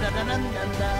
da da da da da.